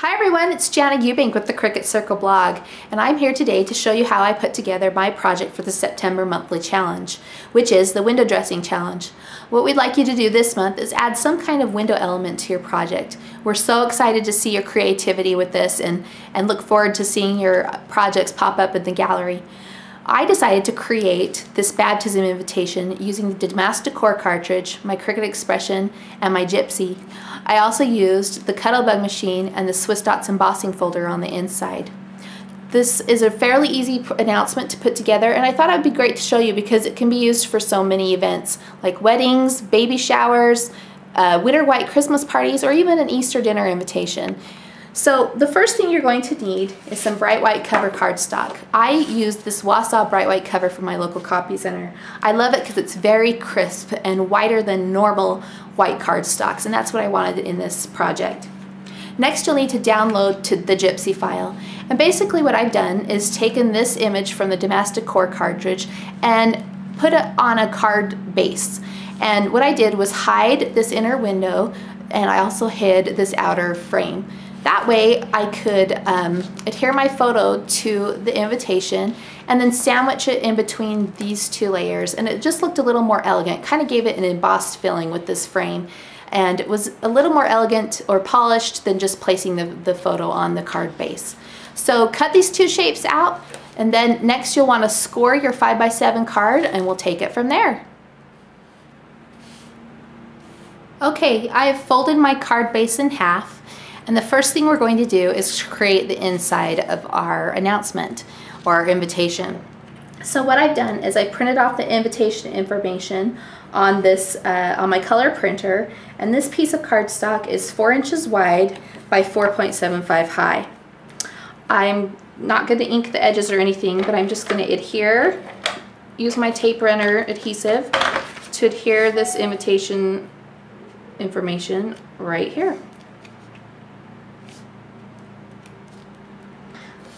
Hi everyone, it's Jana Eubank with the Cricut Circle blog, and I'm here today to show you how I put together my project for the September monthly challenge, which is the window dressing challenge. What we'd like you to do this month is add some kind of window element to your project. We're so excited to see your creativity with this and, and look forward to seeing your projects pop up in the gallery. I decided to create this baptism invitation using the Damask Decor cartridge, my Cricut Expression, and my Gypsy. I also used the Cuttlebug machine and the Swiss Dots embossing folder on the inside. This is a fairly easy announcement to put together and I thought it would be great to show you because it can be used for so many events like weddings, baby showers, uh, winter white Christmas parties, or even an Easter dinner invitation. So the first thing you're going to need is some bright white cover cardstock. I used this Wausau bright white cover from my local copy center. I love it because it's very crisp and whiter than normal white cardstocks and that's what I wanted in this project. Next you'll need to download to the Gypsy file and basically what I've done is taken this image from the Damask Decor cartridge and put it on a card base and what I did was hide this inner window and I also hid this outer frame. That way I could um, adhere my photo to the invitation and then sandwich it in between these two layers and it just looked a little more elegant, kind of gave it an embossed feeling with this frame and it was a little more elegant or polished than just placing the, the photo on the card base. So cut these two shapes out and then next you'll want to score your 5x7 card and we'll take it from there. Okay, I have folded my card base in half and the first thing we're going to do is create the inside of our announcement or our invitation. So what I've done is I printed off the invitation information on this uh, on my color printer and this piece of cardstock is 4 inches wide by 4.75 high. I'm not going to ink the edges or anything but I'm just going to adhere use my tape runner adhesive to adhere this invitation information right here.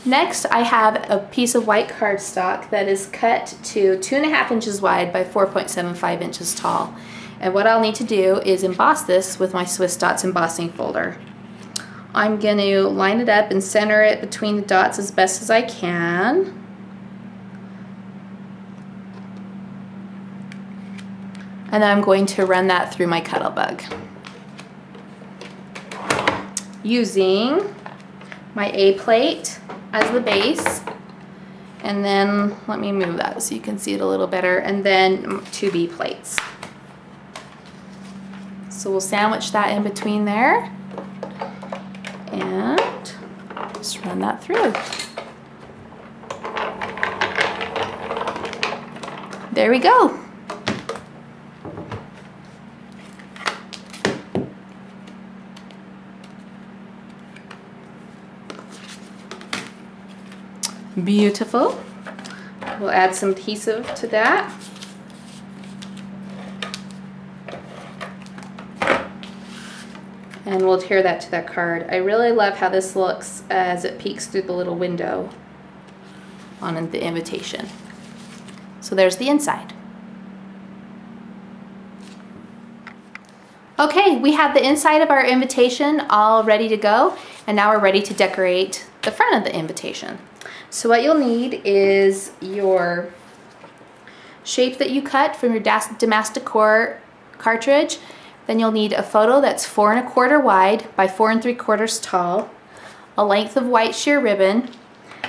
Next, I have a piece of white cardstock that is cut to two and a half inches wide by 4.75 inches tall. And what I'll need to do is emboss this with my Swiss Dots embossing folder. I'm going to line it up and center it between the dots as best as I can. And I'm going to run that through my Cuttlebug. Using my A plate as the base. And then let me move that so you can see it a little better. And then two B plates. So we'll sandwich that in between there. And just run that through. There we go. Beautiful. We'll add some adhesive to that. And we'll adhere that to that card. I really love how this looks as it peeks through the little window on the invitation. So there's the inside. Okay, we have the inside of our invitation all ready to go, and now we're ready to decorate the front of the invitation. So what you'll need is your shape that you cut from your Damask Decor cartridge. Then you'll need a photo that's four and a quarter wide by four and three quarters tall, a length of white sheer ribbon,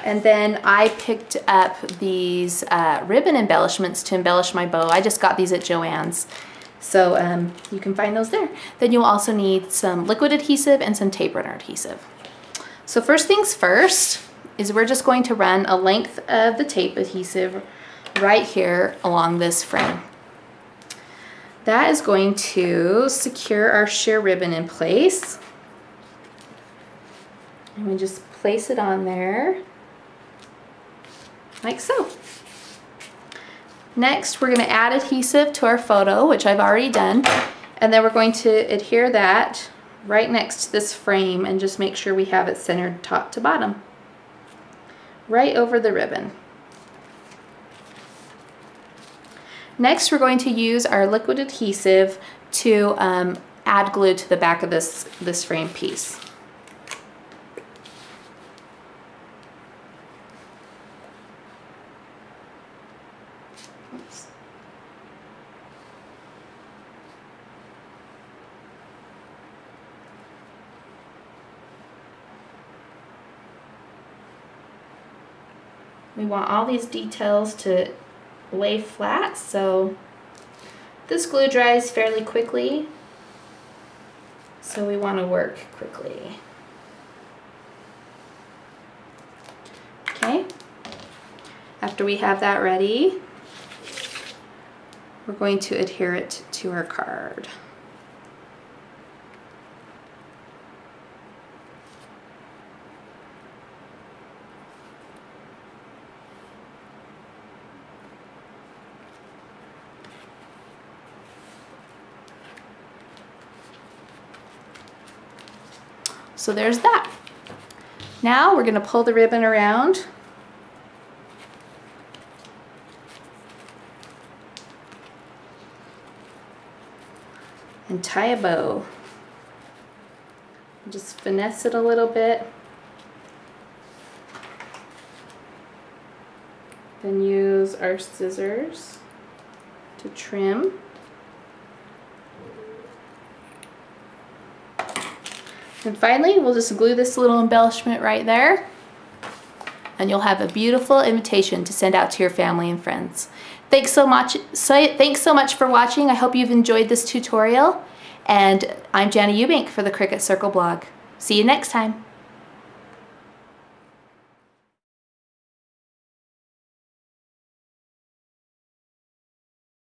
and then I picked up these uh, ribbon embellishments to embellish my bow. I just got these at Joann's. So um, you can find those there. Then you'll also need some liquid adhesive and some tape runner adhesive. So first things first, is we're just going to run a length of the tape adhesive right here along this frame. That is going to secure our sheer ribbon in place. And we just place it on there like so. Next, we're going to add adhesive to our photo, which I've already done, and then we're going to adhere that right next to this frame and just make sure we have it centered top to bottom. Right over the ribbon. Next, we're going to use our liquid adhesive to um, add glue to the back of this, this frame piece. Oops. We want all these details to lay flat, so this glue dries fairly quickly, so we want to work quickly. Okay, after we have that ready, we're going to adhere it to our card. So there's that. Now we're going to pull the ribbon around. And tie a bow. Just finesse it a little bit. Then use our scissors to trim. And finally, we'll just glue this little embellishment right there. And you'll have a beautiful invitation to send out to your family and friends. Thanks so much, so, thanks so much for watching. I hope you've enjoyed this tutorial. And I'm Jana Eubank for the Cricut Circle blog. See you next time.